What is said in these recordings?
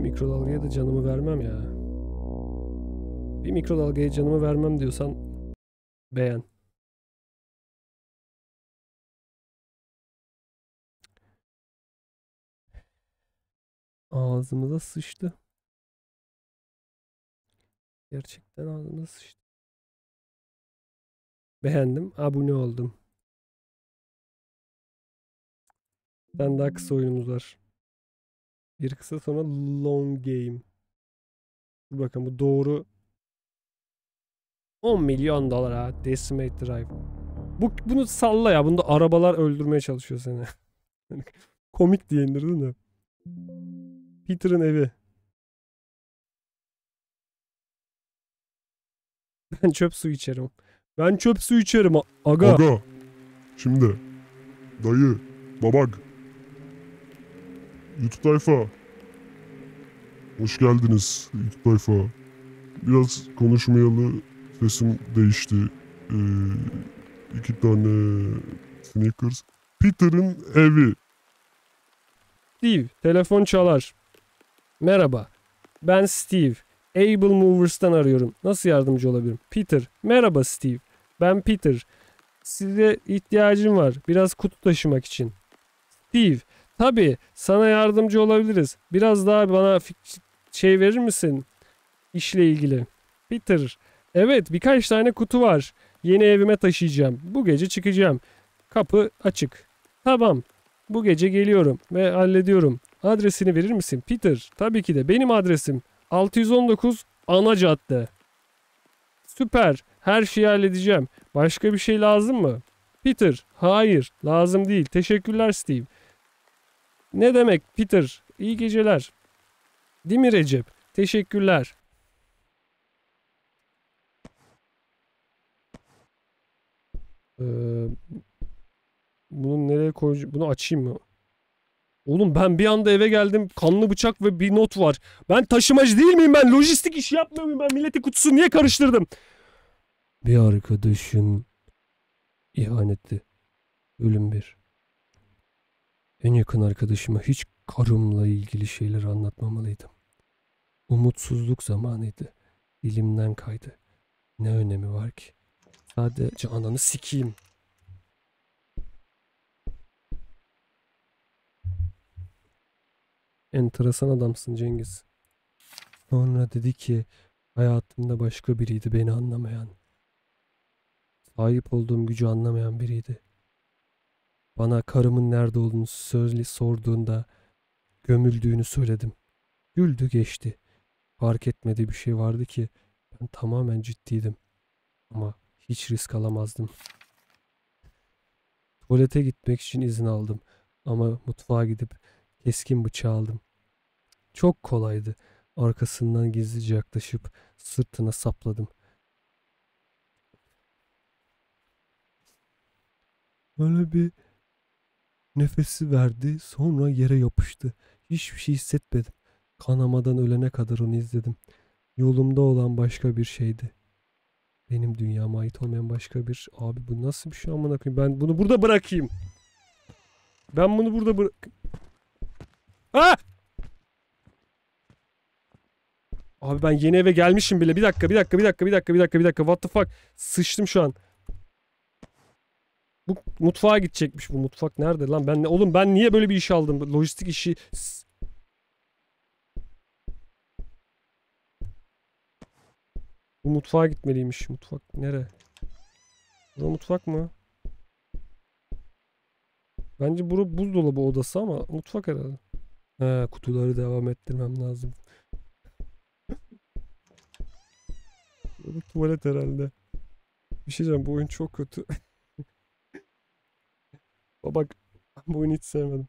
mikrodalgaya da canımı vermem ya. Bir mikrodalgaya canımı vermem diyorsan beğen. Ağzımıza sıçtı. Gerçekten ağzıma sıçtı. Beğendim. Abone oldum. Tane daha kısa oyunumuz var. Bir kısa sonra long game. Bakalım bu doğru. 10 milyon dolar ha. Decimate Drive. Bu, bunu salla ya. Bunda arabalar öldürmeye çalışıyor seni. Komik diye indirdin de. Peter'ın evi. Ben çöp su içerim. Ben çöp su içerim aga. Aga. Şimdi. Dayı. Babak. YouTube tayfa. Hoş geldiniz YouTube tayfa. Biraz konuşmayalı sesim değişti. Ee, iki tane sneakers. Peter'ın evi. Steve, telefon çalar. Merhaba. Ben Steve. Able Movers'tan arıyorum. Nasıl yardımcı olabilirim? Peter. Merhaba Steve. Ben Peter. Size ihtiyacım var. Biraz kutu taşımak için. Steve. Tabii. Sana yardımcı olabiliriz. Biraz daha bana şey verir misin? İşle ilgili. Peter. Evet birkaç tane kutu var. Yeni evime taşıyacağım. Bu gece çıkacağım. Kapı açık. Tamam. Bu gece geliyorum ve hallediyorum. Adresini verir misin? Peter. Tabii ki de benim adresim. 619 ana cadde. Süper. Her şeyi halledeceğim. Başka bir şey lazım mı? Peter. Hayır. Lazım değil. Teşekkürler Steve. Ne demek Peter? İyi geceler. Değil mi Recep? Teşekkürler. Ee, bunu nereye koyacağım? Bunu açayım mı? Oğlum ben bir anda eve geldim. Kanlı bıçak ve bir not var. Ben taşımacı değil miyim ben? Lojistik işi yapmıyor muyum ben? Milletin kutusunu niye karıştırdım? Bir arkadaşın ihaneti. Ölüm bir. En yakın arkadaşıma hiç karımla ilgili şeyler anlatmamalıydım. Umutsuzluk zamanıydı. Dilimden kaydı. Ne önemi var ki? Sadece ananı sikeyim. Enteresan adamsın Cengiz. Sonra dedi ki hayatımda başka biriydi beni anlamayan. Sahip olduğum gücü anlamayan biriydi. Bana karımın nerede olduğunu sözlü sorduğunda gömüldüğünü söyledim. Güldü geçti. Fark etmediği bir şey vardı ki ben tamamen ciddiydim. Ama hiç risk alamazdım. Tuvalete gitmek için izin aldım. Ama mutfağa gidip keskin bıçağı aldım. Çok kolaydı. Arkasından gizlice yaklaşıp sırtına sapladım. Böyle bir nefesi verdi sonra yere yapıştı. Hiçbir şey hissetmedim. Kanamadan ölene kadar onu izledim. Yolumda olan başka bir şeydi. Benim dünyama ait olmayan başka bir... Abi bu nasıl bir şey amına koyayım? Ben bunu burada bırakayım. Ben bunu burada bırak... Ha! Abi ben yeni eve gelmişim bile. Bir dakika, bir dakika, bir dakika, bir dakika, bir dakika, bir dakika. What the fuck? Sıçtım şu an. Bu mutfağa gidecekmiş bu mutfak. Nerede lan? Ben? Oğlum ben niye böyle bir iş aldım? Bu Lojistik işi. Bu mutfağa gitmeliymiş. Mutfak nere? Bura mutfak mı? Bence bura buzdolabı odası ama mutfak herhalde. He, kutuları devam ettirmem lazım. Bu tuvalet herhalde. Bir şey diyeceğim bu oyun çok kötü. Bak bu oyunu hiç sevmedim.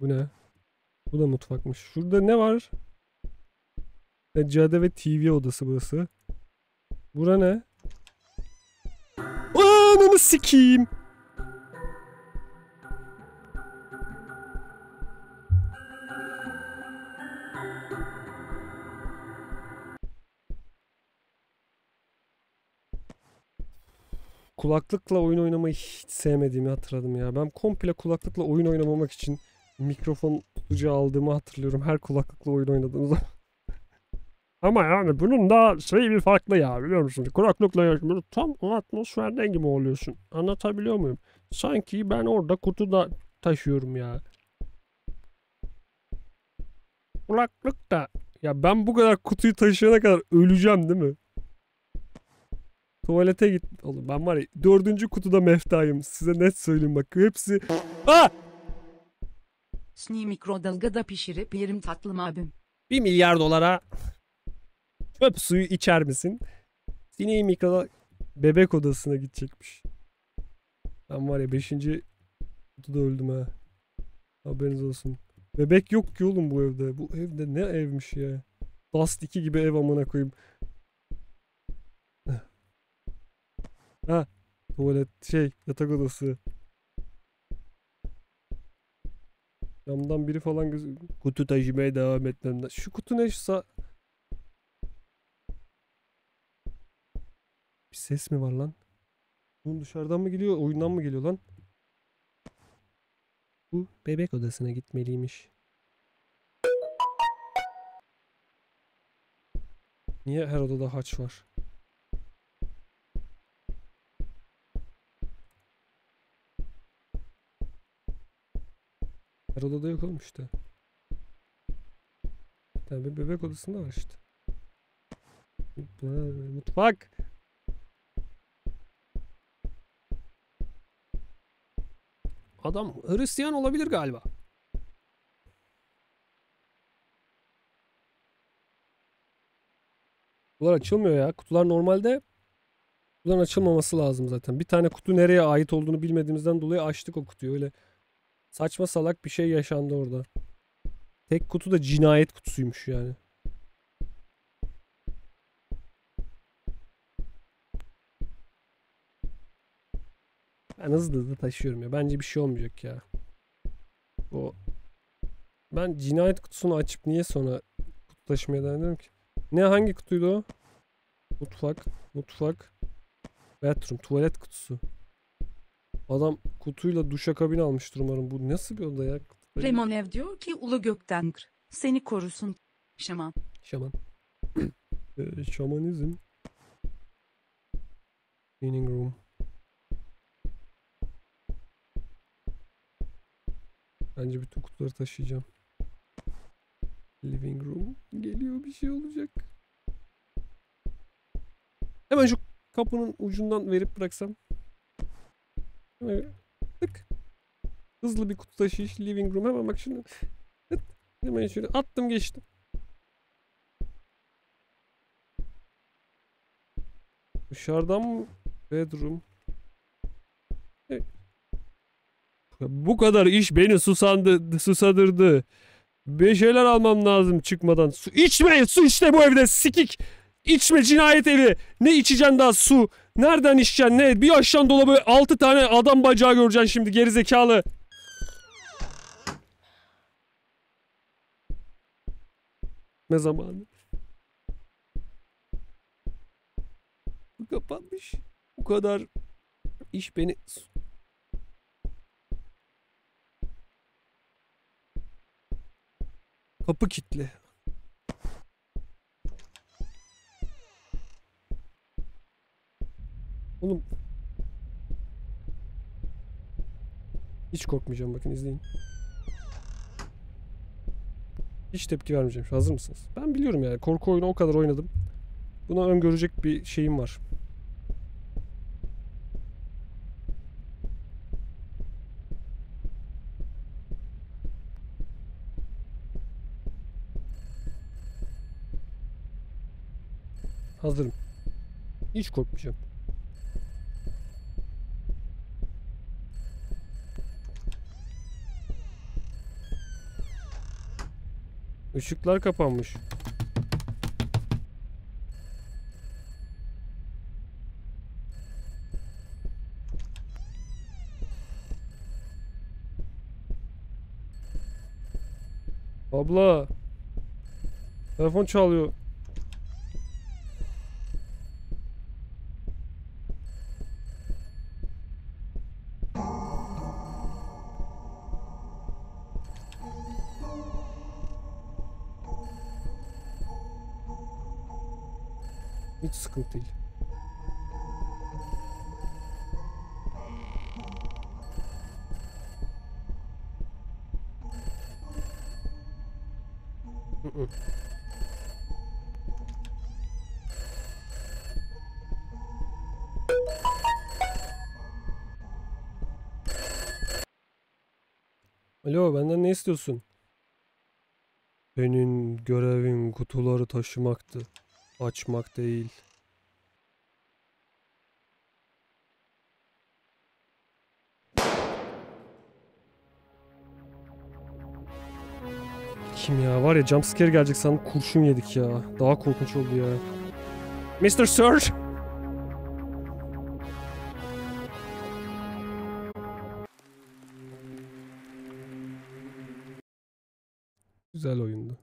Bu ne? Bu da mutfakmış. Şurada ne var? Seccade ve TV odası burası. Bura ne? Ananı sikeyim. Kulaklıkla oyun oynamayı hiç sevmediğimi hatırladım ya. Ben komple kulaklıkla oyun oynamamak için mikrofon tutucu aldığımı hatırlıyorum. Her kulaklıkla oyun oynadığım zaman. Ama yani bunun da şey bir farklı ya biliyor musun? Kulaklıkla böyle tam o atmosferde gibi oluyorsun. Anlatabiliyor muyum? Sanki ben orada kutuda taşıyorum ya. Kulaklık da ya ben bu kadar kutuyu taşıyana kadar öleceğim değil mi? Tuvalete git. Oğlum ben var ya dördüncü kutuda meftayım. Size net söyleyeyim bak. Hepsi... Ah! Sni mikrodalgada pişirip yerim tatlım abim. 1 milyar dolara çöp suyu içer misin? Sineği mikroda bebek odasına gidecekmiş. Ben var ya 5. kutuda öldüm ha. Haberiniz olsun. Bebek yok ki oğlum bu evde. Bu evde ne evmiş ya. Dust 2 gibi ev amına koyayım. Ha, tuvalet şey yatak odası. Camdan biri falan göz kutu taşımaya devam etmem lazım. Şu kutu ne sa Bir ses mi var lan? Bu dışarıdan mı geliyor, oyundan mı geliyor lan? Bu bebek odasına gitmeliymiş. Niye her odada haç var? Her odada yok oğlum işte. Tane bir bebek odasında var işte. Mutfak. Adam Hristiyan olabilir galiba. Kutular açılmıyor ya. Kutular normalde kutuların açılmaması lazım zaten. Bir tane kutu nereye ait olduğunu bilmediğimizden dolayı açtık o kutuyu. Öyle saçma salak bir şey yaşandı orada. Tek kutu da cinayet kutusuymuş yani. Ben hızlı hızlı taşıyorum ya. Bence bir şey olmayacak ya. O ben cinayet kutusunu açıp niye sonra kutu taşımaya denedim ki? Ne hangi kutuydu o? Mutfak, mutfak, bathroom, tuvalet kutusu. Adam kutuyla duşakabin almıştır umarım. Bu nasıl bir oda ya? Remonev diyor ki ulu gökten kır. Seni korusun. Şaman. Şaman. Ee, şamanizm. Cleaning room. Bence bütün kutuları taşıyacağım. Living room. Geliyor bir şey olacak. Hemen şu kapının ucundan verip bıraksam. Tık. Hızlı bir kutu taşıyış. Living room. Hemen bak şimdi. Tık. Hemen şöyle attım geçtim. Dışarıdan mı? Bedroom. Evet. Bu kadar iş beni susandı, susadırdı. Bir şeyler almam lazım çıkmadan. Su içme, su işte bu evde sikik. İçme cinayet evi. Ne içeceksin daha su? Nereden içeceksin ne? Bir aşağıdan dolabı 6 tane adam bacağı göreceksin şimdi gerizekalı. Ne zamanı? Bu kapanmış. Bu kadar iş beni... Kapı kilitli. Oğlum. Hiç korkmayacağım bakın izleyin. Hiç tepki vermeyeceğim. Hazır mısınız? Ben biliyorum yani korku oyunu o kadar oynadım. Buna öngörecek bir şeyim var. Hazırım. Hiç korkmayacağım. Işıklar kapanmış. Abla. Telefon çalıyor. Hiç sıkıntı değil. Alo benden ne istiyorsun? Senin görevin kutuları taşımaktı. Açmak değil. Kim ya? Var ya jumpscare gelecek sandım kurşun yedik ya. Daha korkunç oldu ya. Mr. Sir! Güzel oyundu.